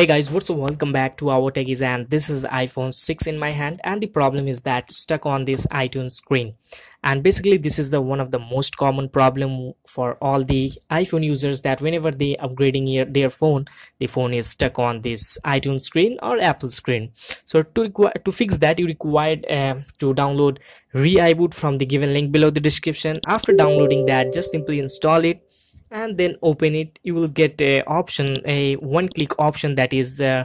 Hey guys, what's up? Welcome back to our techies and this is iPhone 6 in my hand and the problem is that stuck on this iTunes screen. And basically this is the one of the most common problem for all the iPhone users that whenever they upgrading their phone the phone is stuck on this iTunes screen or Apple screen. So to to fix that you required uh, to download ReiBoot from the given link below the description. After downloading that just simply install it and then open it. You will get a option a one click option that is uh,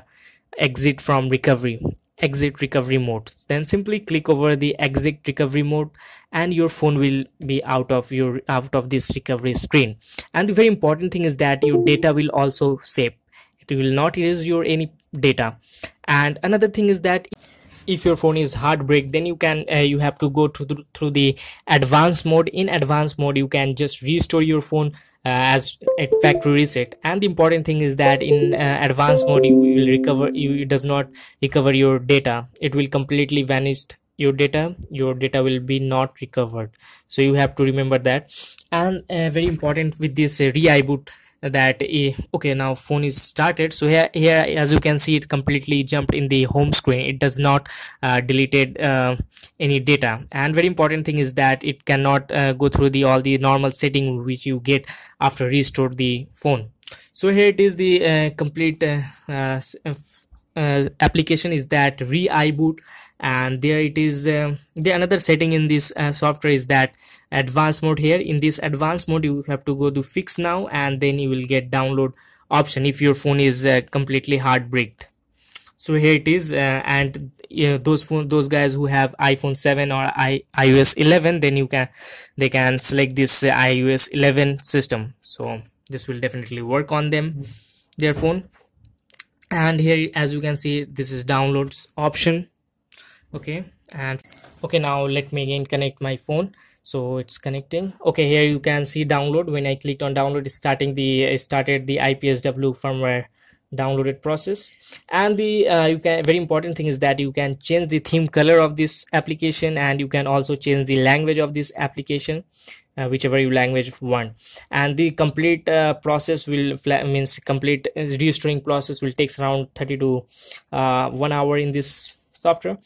exit from recovery exit recovery mode. Then simply click over the exit recovery mode and your phone will be out of your out of this recovery screen. And the very important thing is that your data will also save. It will not erase your any data. And another thing is that if your phone is hard brick then you can uh, you have to go through the, through the advanced mode. In advanced mode you can just restore your phone uh, as at factory reset. And the important thing is that in uh, advanced mode you will recover you it does not recover your data. It will completely vanished your data. Your data will be not recovered. So you have to remember that. And uh, very important with this uh, ReiBoot that okay now phone is started. So here here as you can see it completely jumped in the home screen. It does not uh, deleted uh, any data. And very important thing is that it cannot uh, go through the all the normal setting which you get after restore the phone. So here it is the uh, complete uh, uh, application is that ReiBoot. And there it is uh, the another setting in this uh, software is that advanced mode here. In this advanced mode you have to go to fix now and then you will get download option if your phone is uh, completely hard bricked so here it is uh, and you know, those phone those guys who have iphone 7 or I, ios 11 then you can they can select this uh, ios 11 system. So this will definitely work on them their phone. And here as you can see this is downloads option. Okay and okay now let me again connect my phone so it's connecting. Okay here you can see download. When i clicked on download it's starting the it started the ipsw firmware downloaded process. And the uh, you can very important thing is that you can change the theme color of this application and you can also change the language of this application uh, whichever you language want. And the complete uh, process will means complete restoring process will takes around 30 to uh, one hour in this software.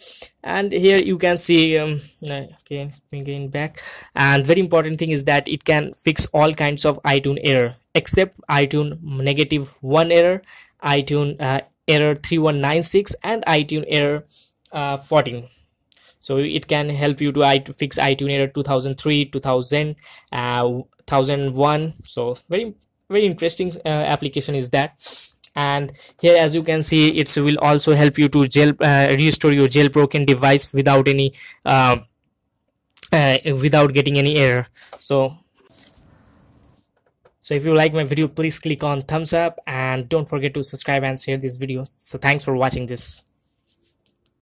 And here you can see um, okay again back. And very important thing is that it can fix all kinds of iTunes error except iTunes negative one error iTunes uh, error 3196 and iTunes error uh, 14 so it can help you to fix iTunes error 2003 2000 uh, 1001 so very very interesting uh, application is that and here as you can see it will also help you to jail uh, restore your jailbroken device without any uh, uh, without getting any error. So so if you like my video please click on thumbs up and don't forget to subscribe and share this video. So thanks for watching this